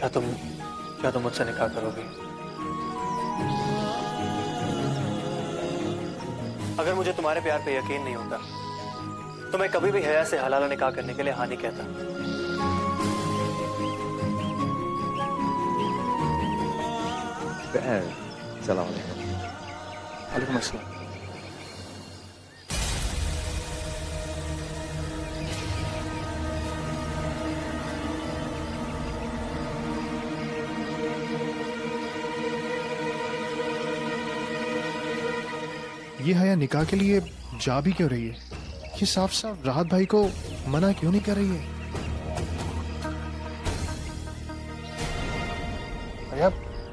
क्या तुम क्या तुम मुझसे निकाह करोगे? अगर मुझे तुम्हारे प्यार पे यकीन नहीं होता तो मैं कभी भी हया से हलाला निकाह करने के लिए हानि कहता। सलाम वालेकुम अस्सलाम। ये हया निकाह के लिए जा भी क्यों रही है? ये साफ़ साफ़ राहत भाई को मना क्यों नहीं कर रही है? भैया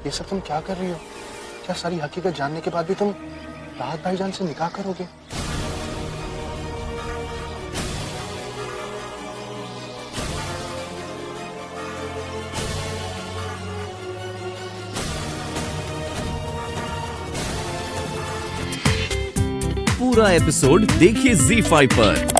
ये सब तुम क्या कर रही हो? क्या सारी हकीकत जानने के बाद भी तुम राहत भाई जान से निकाह करोगे? पूरा एपिसोड देखिए Z5 पर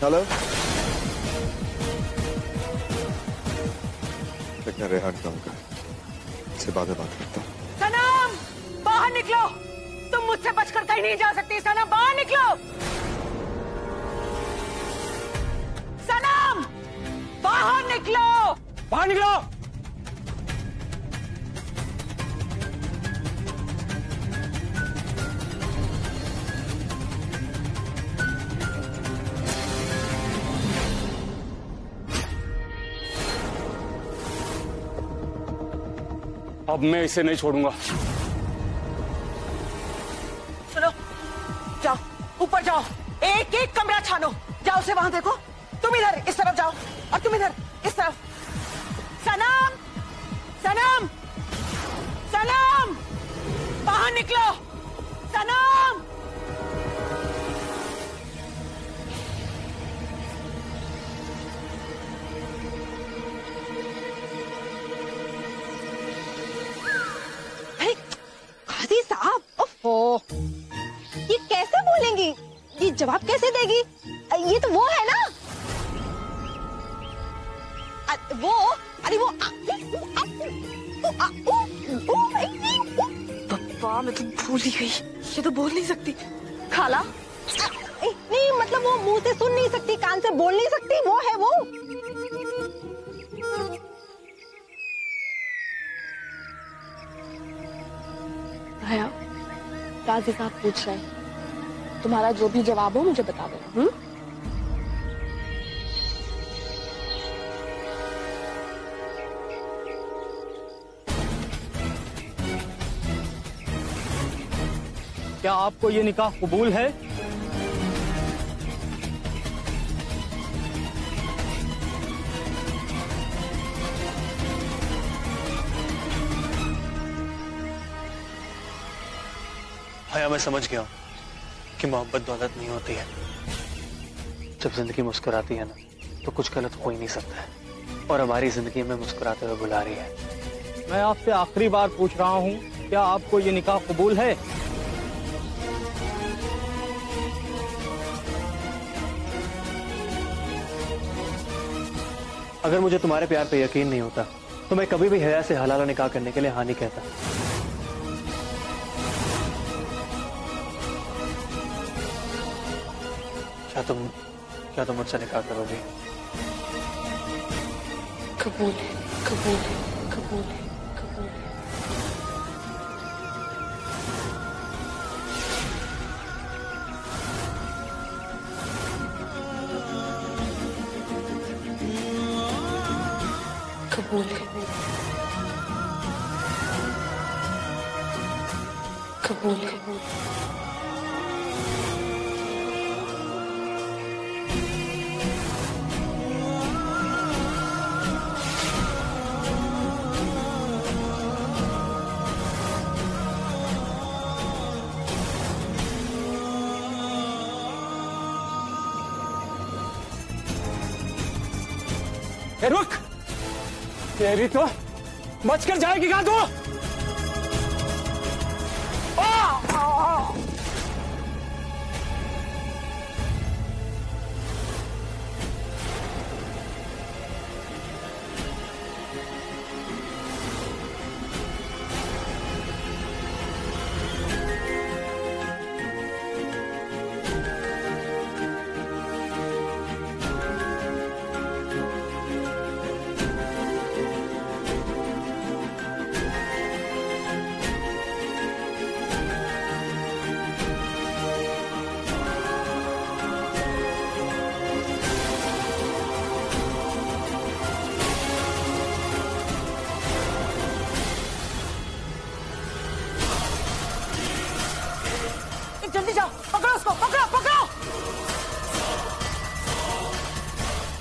हेलो मैं रेहान काम का से बाद में बात करता हूँ। सनम बाहर निकलो। तुम मुझसे बचकर कहीं नहीं जा सकती सनम बाहर निकलो। सनम बाहर निकलो। बाहर निकलो। अब मैं इसे नहीं छोड़ूँगा। सुनो, जाओ, ऊपर जाओ। एक एक कमरा छानो। जाओ उसे वहाँ देखो। तुम इधर, इस तरफ़ जाओ। और तुम इधर, इस तरफ़। सनम! सनम! सनम! बाहर निकलो। सनम! जवाब कैसे देगी ये तो वो है ना अ, वो अरे वो। पप्पा मैं तो भूल ही गई ये तो बोल नहीं सकती खाला नहीं मतलब वो मुँह से सुन नहीं सकती कान से बोल नहीं सकती वो है वो काजी साहब पूछ रहे हैं तुम्हारा जो भी जवाब हो मुझे बता देना हम्म क्या आपको ये निकाह कबूल है? हया मैं समझ गया हूँ। कि मोहब्बत दौलत नहीं होती है। जब ज़िंदगी मुस्कुराती है ना तो कुछ गलत हो ही नहीं सकता है। और हमारी ज़िंदगी में मुस्कुराते हुए बुला रही है। मैं आपसे आखिरी बार पूछ रहा हूँ क्या आपको ये निकाह कबूल है? अगर मुझे तुम्हारे प्यार पे यकीन नहीं होता तो मैं कभी भी हया से हलाला निकाह करने के लिए हाँ नहीं कहता। क्या तुम क्या तुम मुझसे निकाह करोगे? कबूल है, कबूल कबूल है कबूल है। कबूल कबूल कबूल तेरी तो बचकर जाएगी कहाँ तू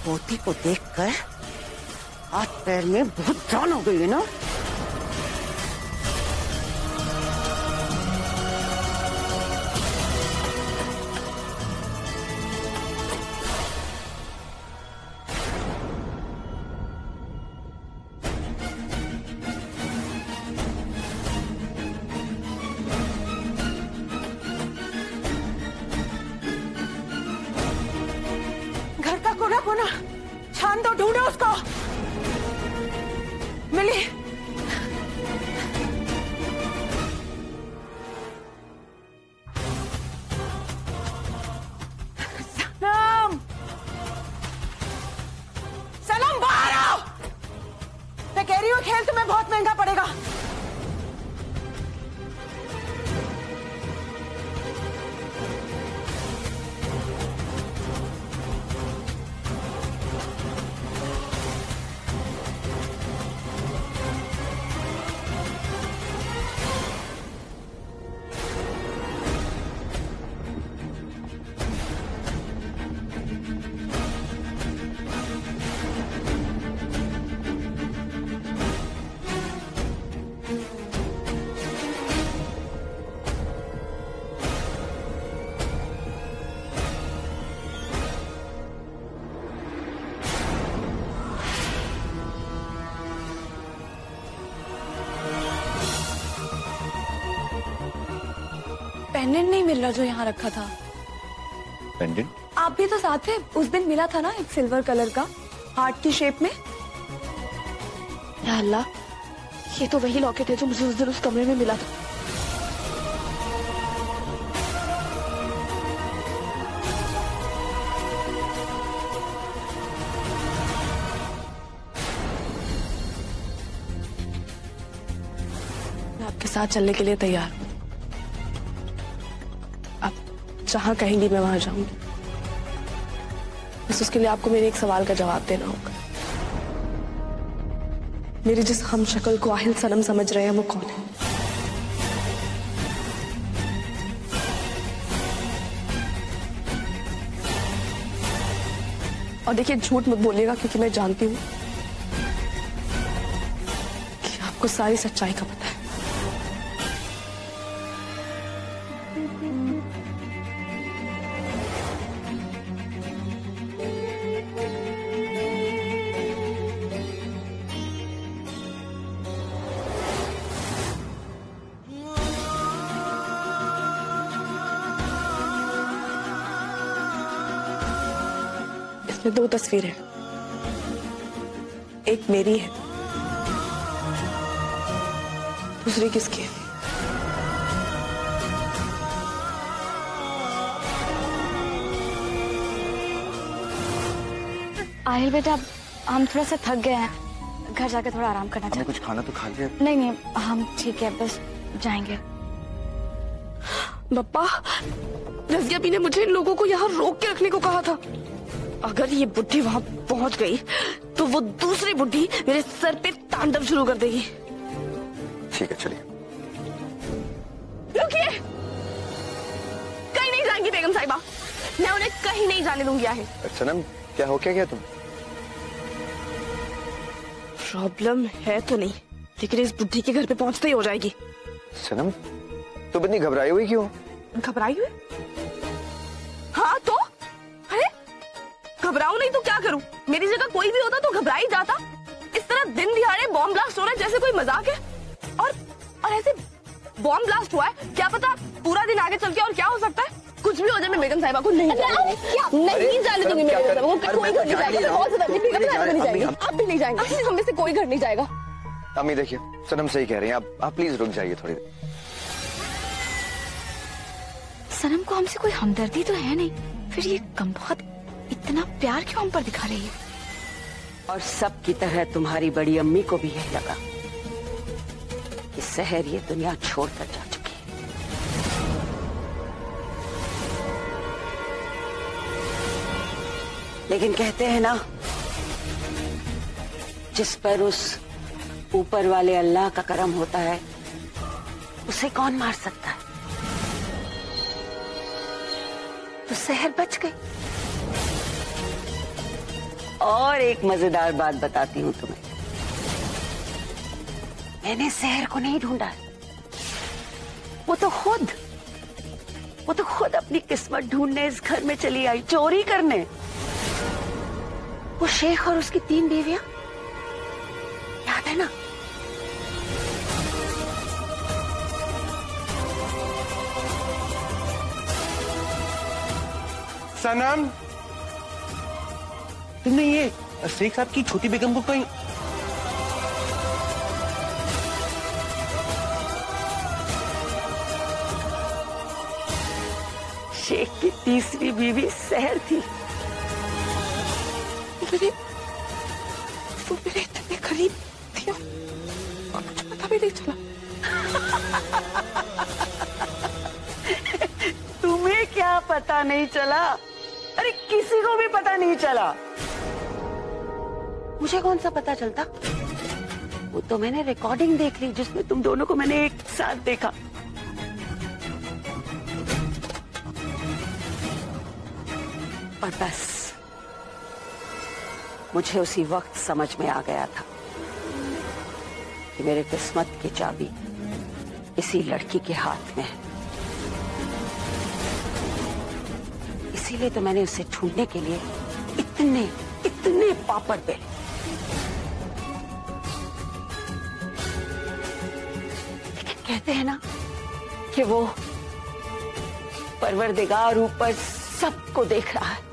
पोती को देखकर हाथ पैर में बहुत जान हो गई है ना? मिल रहा जो यहाँ रखा था। पेंडेंट आप भी तो साथ थे। उस दिन मिला था ना एक सिल्वर कलर का हार्ट की शेप में। अल्लाह ये तो वही लॉकेट है जो मुझे उस दिन उस कमरे में मिला था। मैं आपके साथ चलने के लिए तैयार हूँ। जहाँ कहेंगी मैं वहाँ जाऊँगी। बस उसके लिए आपको मेरे एक सवाल का जवाब देना होगा। मेरी जिस हम शक्ल को आहिल सनम समझ रहे हैं, वो कौन है? और देखिए, झूठ मत बोलिएगा, क्योंकि मैं जानती हूँ कि आपको सारी सच्चाई का पता इसमें दो तस्वीरें। हैं एक मेरी है दूसरी किसकी है? आहिल बेटा हम थोड़ा सा थक गए हैं। घर जाके थोड़ा आराम करना चाहते कुछ खाना तो खा लिया। नहीं नहीं हम ठीक है बस जाएँगे। बप्पा रजिया भी ने मुझे इन लोगों को यहाँ रोक के रखने को कहा था। अगर ये बुढ़ी वहाँ पहुँच गई तो वो दूसरी बुढ़ी मेरे सर पे तांडव शुरू कर देगी। ठीक है चलिए। रुकिए। कहीं नहीं जाएँगी बेगम साहिबा। मैं उन्हें कहीं नहीं जाने दूँगी आहे सनम क्या हो क्या गया तुम? प्रॉब्लम है तो नहीं लेकिन इस बुद्धि के घर पे पहुँचते ही हो जाएगी। सनम तुम इतनी घबराई हुई क्यों? घबराई हुई? कोई भी होता तो घबरा ही जाता। इस तरह दिन दिहाड़े बॉम्ब ब्लास्ट हो रहा है जैसे कोई मज़ाक है। और और ऐसे बॉम्ब ब्लास्ट हुआ है क्या पता पूरा दिन आगे चल के और क्या हो सकता है? कुछ भी हो जाए मैं बेगम साहिबा को नहीं जाने दूँगी। नहीं जाने दूँगी मैं। बेगम साहिबा को कोई घर नहीं जाएगा बहुत ज़्यादा बेगम साहिबा नहीं जाएँगे। आप भी नहीं जाएँगे। हम में से कोई घर नहीं जाएगा। अम्मी देखिए सनम सही कह रही हैं। आप आप प्लीज़ रुक जाइए थोड़ी देर। सनम को हमसे कोई हमदर्दी तो है नहीं। फिर ये कम बहुत इतना प्यार क्यों हम पर दिखा रही है? और सब की तरह तुम्हारी बड़ी अम्मी को भी यही लगा कि शहर ये दुनिया छोड़कर जा चुकी लेकिन कहते हैं ना, जिस पर उस ऊपर वाले अल्लाह का करम होता है, उसे कौन मार सकता है? तो शहर बच गई। और एक मज़ेदार बात बताती हूँ तुम्हें। मैंने शहर को नहीं ढूंढा। वो तो खुद, वो तो खुद अपनी किस्मत ढूँढने, इस घर में चली आई, चोरी करने। वो शेख और उसकी तीन बीवियाँ। याद है ना? सनम तुमने ये शेख साहब की छोटी बेगम को कहीं शेख की तीसरी बीवी शहर थी। मेरे वो मेरे इतने करीब थी और मुझे पता भी नहीं चला। तुम्हें क्या पता नहीं चला? अरे किसी को भी पता नहीं चला। मुझे कौन सा पता चलता? वो तो मैंने रिकॉर्डिंग देख ली, जिसमें तुम दोनों को मैंने एक साथ देखा। और बस, मुझे उसी वक्त समझ में आ गया था कि मेरे किस्मत की चाबी इसी लड़की के हाथ में है। इसीलिए तो मैंने उसे ढूँढने के लिए इतने इतने पापड़ लेकिन कहते हैं ना कि वो परवरदिगार ऊपर सबको देख रहा है।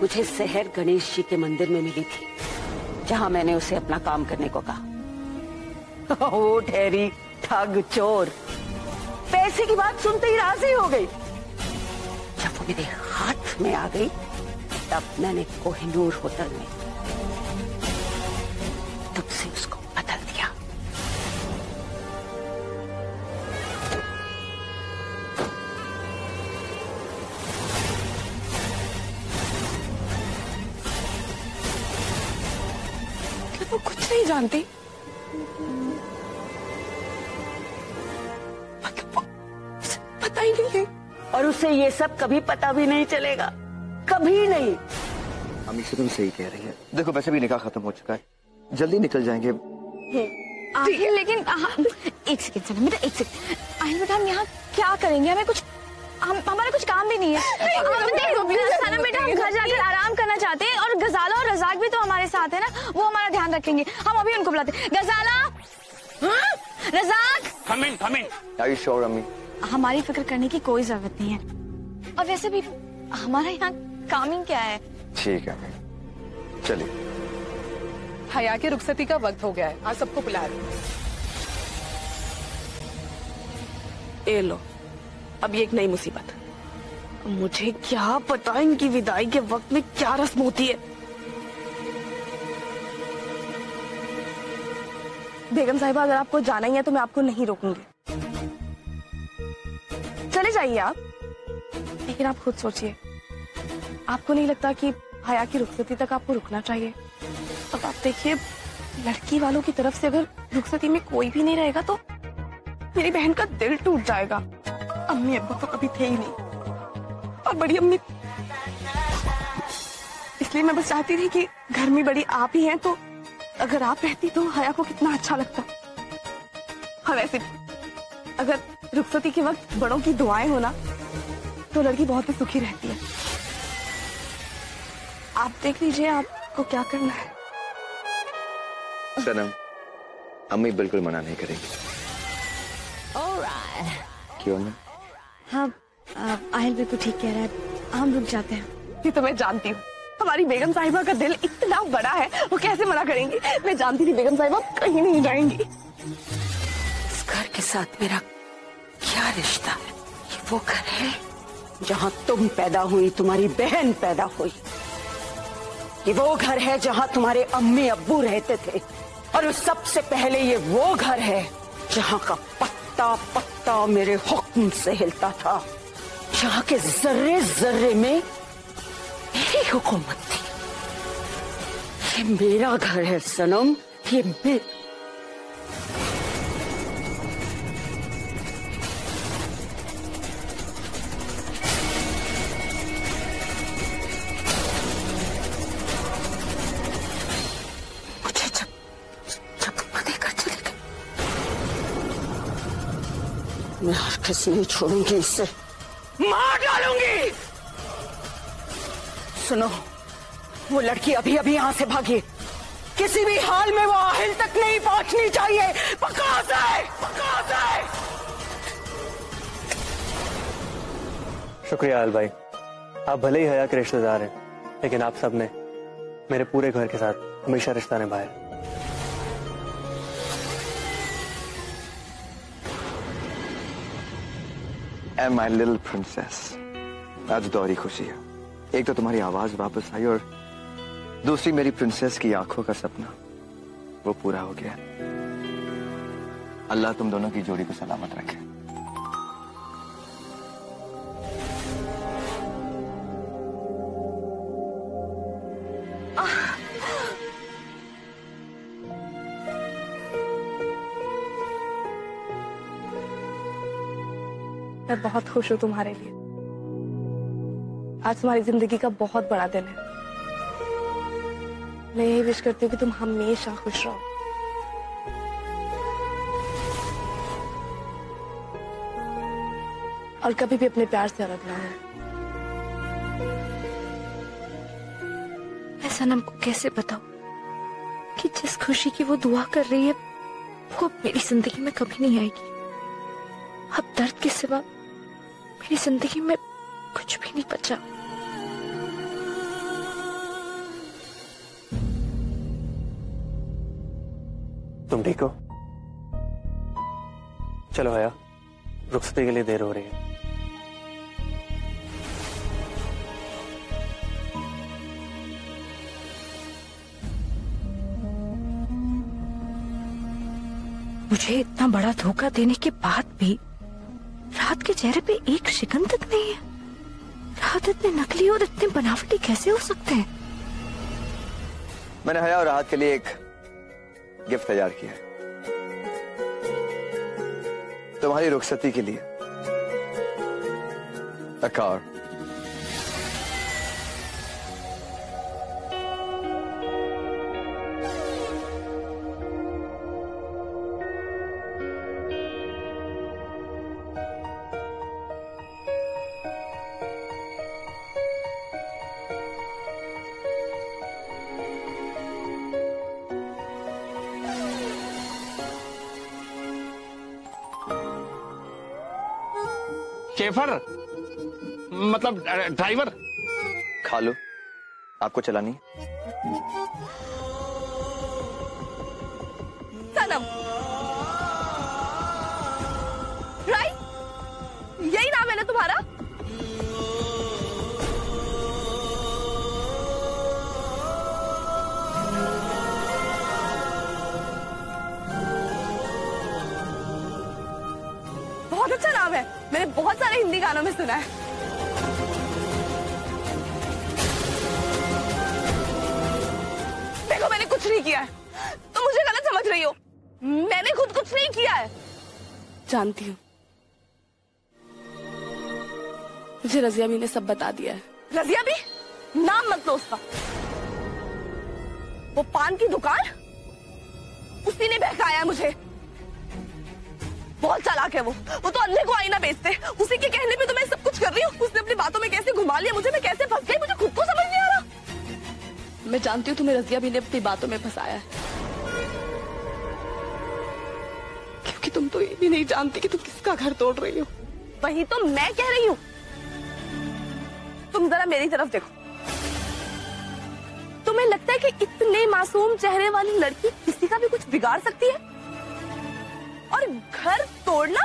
मुझे शहर गणेश जी के मंदिर में मिली थी, जहाँ मैंने उसे अपना काम करने को कहा। वो ठहरी ठग चोर। पैसे की बात सुनते ही राज़ी हो गई। जब वो मेरे हाथ में आ गई तब मैंने कोहिनूर होटल में तुमसे उसको बदल दिया। वो कुछ नहीं जानती? मतलब पता ही नहीं है। और उसे ये सब कभी पता भी नहीं चलेगा। कभी नहीं। अम्मी से तुम सही कह रही है। देखो वैसे भी निकाह खत्म हो चुका है। जल्दी निकल जाएँगे। आखिर लेकिन एक सेकंड बेटा एक सेकंड। बेटा हम यहाँ क्या करेंगे? हमें कुछ हम हमारा कुछ काम भी नहीं है। आप देखो, सनम बेटा हम घर जाकर आराम करना चाहते हैं और गजाला और रजाक भी तो हमारे साथ है ना? वो हमारा ध्यान रखेंगे। हम अभी उनको बुलाते गजाला! हाँ? Razzaq! Come in, come in. Are you sure, हमारी फ़िक्र करने की कोई ज़रूरत नहीं है। और वैसे भी हमारा यहाँ काम ही क्या है? ठीक है चलिए। हया की रुखसती का वक्त हो गया है। आज सबको बुला रहे ए लो। अब ये एक नई मुसीबत। मुझे क्या पता इनकी विदाई के वक्त में क्या रस्म होती है। बेगम साहिबा अगर आपको जाना ही है तो मैं आपको नहीं रोकूँगी। चले जाइए आप। लेकिन आप खुद सोचिए। आपको नहीं लगता कि हया की रुखसती तक आपको रुकना चाहिए? अब आप देखिए, लड़की वालों की तरफ़ से अगर रुखसती में कोई भी नहीं रहेगा तो मेरी बहन का दिल टूट जाएगा। अम्मी अब्बू तो कभी थे ही नहीं। और बड़ी अम्मी इसलिए मैं बस चाहती थी कि घर में बड़ी आप ही हैं तो अगर आप रहती तो हया को कितना अच्छा लगता। और वैसे अगर रुखसती के वक्त बड़ों की दुआएँ होना तो लड़की बहुत ही सुखी रहती है। आप देख लीजिए आपको क्या करना है। सनम अम्मी बिल्कुल मना नहीं करेंगी। क्यों ना हाँ आहिल बिल्कुल ठीक कह रहा है। हम रुक जाते हैं। ये तो मैं जानती हूँ। हमारी बेगम साहिबा का दिल इतना बड़ा है वो कैसे मना करेंगी? मैं जानती थी बेगम साहिबा कहीं नहीं जाएँगी। इस घर के साथ मेरा क्या रिश्ता है? ये वो घर है जहाँ तुम पैदा हुई तुम्हारी बहन पैदा हुई। ये वो घर है जहाँ तुम्हारे अम्मी अब्बू रहते थे। और उस सबसे पहले ये वो घर है जहाँ का पत्ता पत्ता मेरे हुक्म से हिलता था। जहाँ के जर्रे जर्रे में मेरी हुकूमत थी। ये मेरा घर है, सनम। ये मेरा मैं हरगिज नहीं छोड़ूँगी इसे। मार डालूँगी! सुनो, वो लड़की अभी अभी यहाँ से भागी। किसी भी हाल में वो आहिल तक नहीं पहुंचनी चाहिए। बकवास है बकवास है शुक्रिया आल भाई। आप भले ही हया के रिश्तेदार हैं, लेकिन आप सबने मेरे पूरे घर के साथ हमेशा रिश्ता निभाया। एंड माई लिटिल प्रिंसेस आज दोहरी खुशी है। एक तो तुम्हारी आवाज़ वापस आई और दूसरी मेरी प्रिंसेस की आँखों का सपना। वो पूरा हो गया। अल्लाह तुम दोनों की जोड़ी को सलामत रखे। मैं बहुत खुश हूँ तुम्हारे लिए। आज तुम्हारी ज़िंदगी का बहुत बड़ा दिन है। मैं यही विश करती हूँ कि तुम हमेशा खुश रहो। और कभी भी अपने प्यार से अलग ना हो मैं सनम को कैसे बताऊँ कि जिस खुशी की वो दुआ कर रही है, वो अब मेरी ज़िंदगी में कभी नहीं आएगी। अब दर्द के सिवा मेरी ज़िंदगी में कुछ भी नहीं बचा। तुम ठीक हो? चलो आया। रुखसती के लिए देर हो रही है। मुझे इतना बड़ा धोखा देने के बाद भी रात के चेहरे पे एक शिकन तक नहीं है। राहत इतने नकली और इतने बनावटी कैसे हो सकते हैं? मैंने हया और राहत के लिए एक गिफ्ट तैयार किया तुम्हारी रुखसती के लिए। Car. केफर मतलब ड्राइवर खा लो आपको चलानी है? बहुत सारे हिंदी गानों में सुना है। देखो, मैंने कुछ नहीं किया है। तुम मुझे गलत समझ रही हो। मैंने खुद कुछ नहीं किया है। जानती हूँ। मुझे रजिया भी ने सब बता दिया है। रजिया भी? नाम मत लो उसका। वो पान की दुकान? उसी ने बहकाया मुझे। बहुत चालाक है वो। वो तो अंधे को आईना बेचते उसी के कहने पे तो मैं सब कुछ कर रही हूँ। उसने अपनी बातों में कैसे घुमा लिया? मुझे मैं कैसे फंस गई? मुझे खुद को समझ नहीं आ रहा। मैं जानती हूँ तुम्हें रजिया भी ने अपनी बातों में फंसाया है। क्योंकि तुम तो ये भी नहीं जानती कि तुम किसका घर तोड़ रही हो। वही तो मैं कह रही हूँ। तुम जरा मेरी तरफ़ देखो। तुम्हें लगता है कि इतने मासूम चेहरे वाली लड़की किसी का भी कुछ बिगाड़ सकती है? घर तोड़ना?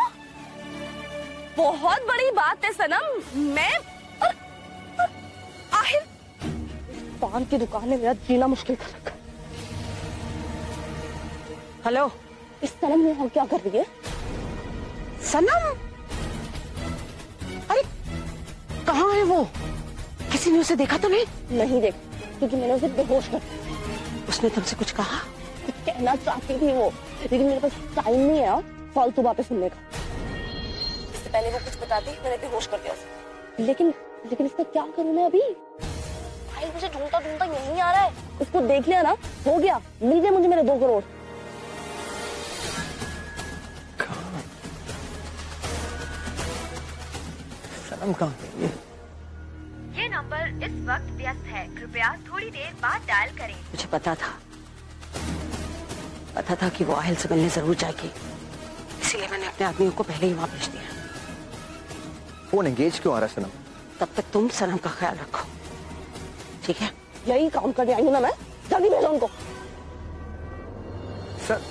बहुत बड़ी बात है, सनम। मैं आहिर। पान की दुकान ने मेरा जीना मुश्किल कर रखा हेलो? इस सनम में हम क्या कर रही है? सनम? अरे, कहाँ है वो? किसी ने उसे देखा तो नहीं? नहीं देख, क्योंकि मैंने उसे बेहोश कर उसने तुमसे कुछ कहा? कुछ कहना चाहती थी वो, लेकिन मेरे पास टाइम नहीं है? फालतू बातें सुनने का। इससे पहले वो कुछ बताती मैंने बेहोश कर दिया उसे। लेकिन लेकिन इसका क्या करूँ मैं अभी? भाई मुझे ढूंढता ढूंढता यहीं आ रहा है। उसको देख लिया ना हो गया। मिल गए मुझे मेरे दो करोड़। सनम कहाँ ये नंबर इस वक्त व्यस्त है। कृपया थोड़ी देर बाद डायल करें। मुझे पता था। पता था कि वो आहिल से मिलने ज़रूर जाएगी। इसीलिए मैंने अपने आदमियों को पहले ही वहाँ भेज दिया। फ़ोन एंगेज क्यों आ रहा सनम? तब तक तुम सनम का ख्याल रखो। ठीक है? यही काम करने आई हूँ ना मैं। जल्दी भेजो उनको। सर।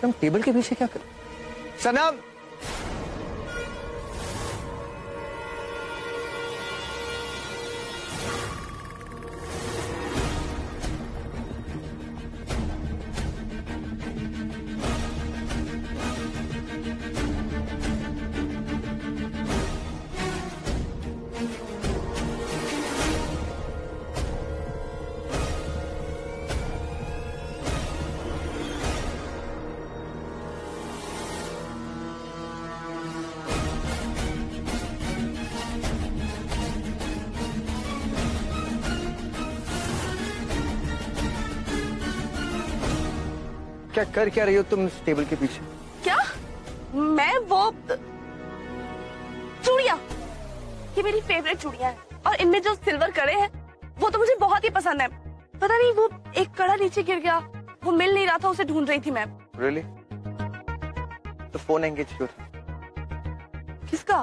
सनम टेबल के पीछे क्या कर सनम! कर क्या रही हो तुम इस टेबल के पीछे? क्या? मैं वो चूड़िया। ये मेरी फेवरेट चूड़िया है। और इनमें जो सिल्वर कड़े हैं वो तो मुझे बहुत ही पसंद है। पता नहीं वो एक कड़ा नीचे गिर गया। वो मिल नहीं रहा था उसे ढूंढ रही थी मैं। रियली तो फ़ोन एंगेज क्यों था? किसका?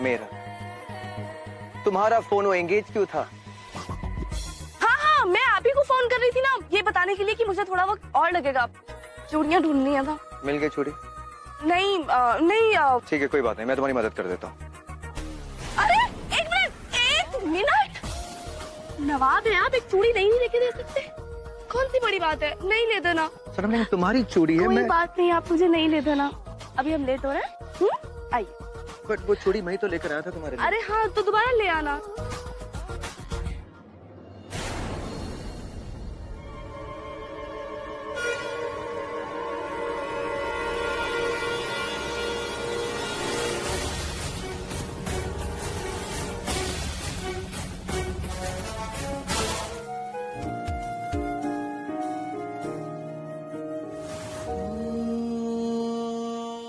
मेरा। तुम्हारा फ़ोन वो एंगेज क्यों था? फ़ोन कर रही थी ना ये बताने के लिए कि मुझे थोड़ा वक्त और लगेगा। चूड़ियाँ ढूंढनी है था मिल गई चूड़ी? नहीं आ, नहीं ठीक है कोई बात नहीं मैं तुम्हारी मदद कर देता हूँ। अरे एक मिनट एक मिनट। नवाब है आप एक चूड़ी नहीं लेके दे सकते। कौन सी बड़ी बात है? नहीं ले देना। सनम लेकिन तुम्हारी चूड़ी है कोई मैं बात नहीं आप मुझे नहीं ले देना। अभी हम लेट हो रहे हैं। हम्म? आइए। बट वो चूड़ी मैं ही तो लेकर आया था तुम्हारे लिए। अरे हाँ तो दोबारा ले आना।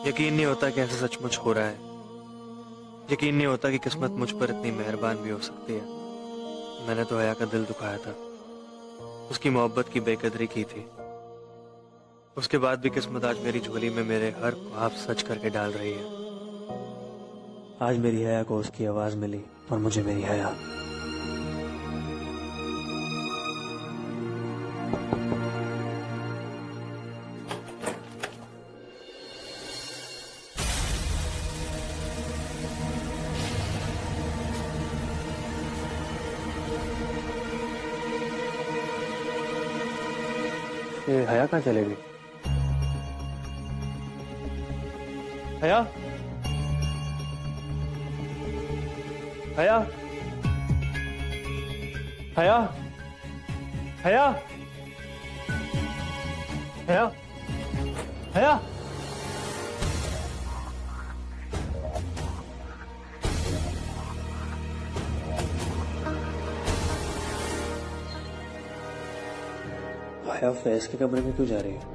यकीन नहीं होता कि ऐसा सचमुच हो रहा है। यकीन नहीं होता कि किस्मत मुझ पर इतनी मेहरबान भी हो सकती है। मैंने तो हया का दिल दुखाया था। उसकी मोहब्बत की बेकदरी की थी। उसके बाद भी किस्मत आज मेरी झोली में मेरे हर ख्वाब सच करके डाल रही है। आज मेरी हया को उसकी आवाज़ मिली और मुझे मेरी हया हया कहाँ चले गई हया हया हया हया हया हया हया फैज के कमरे में क्यों जा रही है?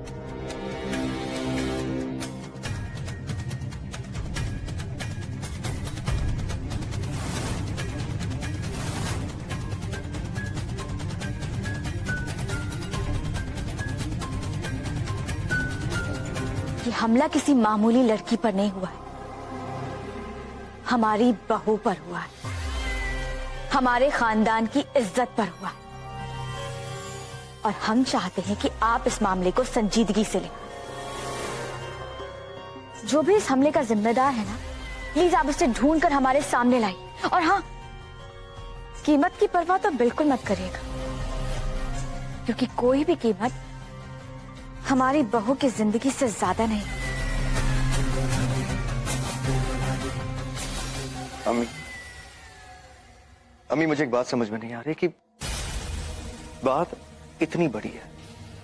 ये हमला किसी मामूली लड़की पर नहीं हुआ है। हमारी बहू पर हुआ है। हमारे खानदान की इज़्ज़त पर हुआ है। और हम चाहते हैं कि आप इस मामले को संजीदगी से लें। जो भी इस हमले का जिम्मेदार है ना प्लीज़ आप उसे ढूंढ कर हमारे सामने लाइए और हाँ कीमत की परवाह तो बिल्कुल मत करिएगा। क्योंकि कोई भी कीमत हमारी बहू की ज़िंदगी से ज़्यादा नहीं। अम्मी अम्मी, मुझे एक बात समझ में नहीं आ रही कि बात इतनी बड़ी है।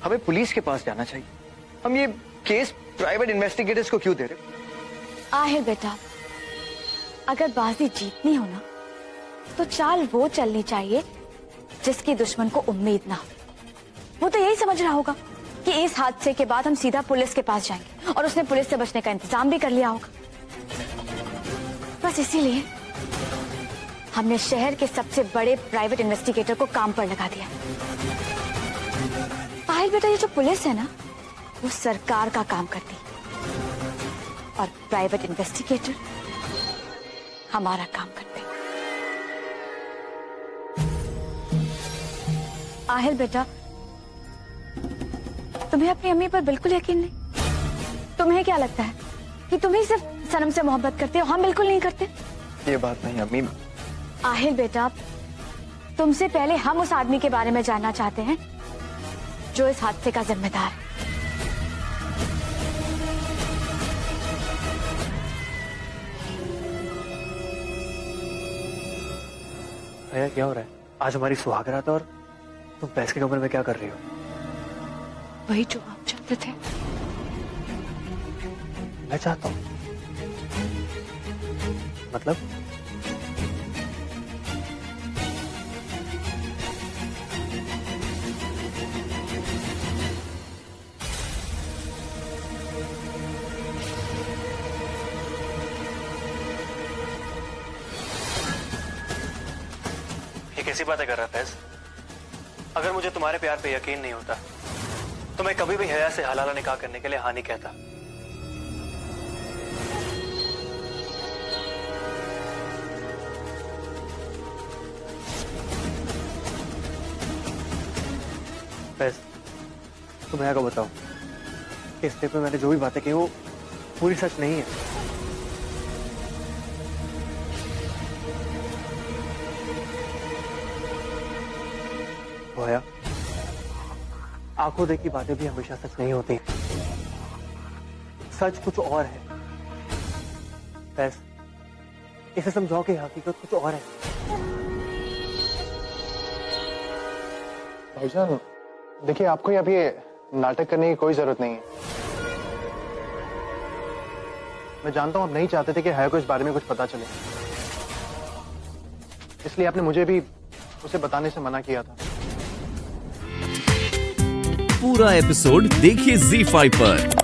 हमें पुलिस के पास जाना चाहिए। हम ये केस प्राइवेट इन्वेस्टिगेटर्स को क्यों दे रहे आहिर बेटा। अगर बाजी जीतनी हो ना तो चाल वो चलनी चाहिए जिसकी दुश्मन को उम्मीद ना हो। वो तो यही समझ रहा होगा कि इस हादसे के बाद हम सीधा पुलिस के पास जाएँगे और उसने पुलिस से बचने का इंतज़ाम भी कर लिया होगा। बस इसीलिए हमने शहर के सबसे बड़े प्राइवेट इन्वेस्टिगेटर को काम पर लगा दिया। आहिर बेटा ये जो पुलिस है ना वो सरकार का काम करती है। और प्राइवेट इन्वेस्टिगेटर हमारा काम करते हैं। आहिर बेटा तुम्हें अपनी अम्मी पर बिल्कुल यकीन नहीं? तुम्हें क्या लगता है कि तुम ही सिर्फ़ सनम से मोहब्बत करते हो हम बिल्कुल नहीं करते? ये बात नहीं अम्मी। आहिर बेटा तुमसे पहले हम उस आदमी के बारे में जानना चाहते हैं जो इस हादसे का जिम्मेदार है भैया क्या हो रहा है? आज हमारी सुहागरात है और तुम पैसे के कमरे में क्या कर रही हो? वही जो आप चाहते थे। मैं चाहता हूँ। मतलब? बातें कर रहा फैज। अगर मुझे तुम्हारे प्यार पे यकीन नहीं होता तो मैं कभी भी हया से हलाला निकाह करने के लिए हानि कहता। फैज तुम हया को बताओ इस में मैंने जो भी बातें की वो पूरी सच नहीं है। आँखों देखी बातें भी हमेशा सच नहीं होती सच कुछ और है। इसे समझाओ कि हकीकत कुछ और है। भाईजान देखिए, आपको अभी ये नाटक करने की कोई ज़रूरत नहीं है। मैं जानता हूँ आप नहीं चाहते थे कि हया को इस बारे में कुछ पता चले। इसलिए आपने मुझे भी उसे बताने से मना किया था। पूरा एपिसोड देखिए Z5 पर।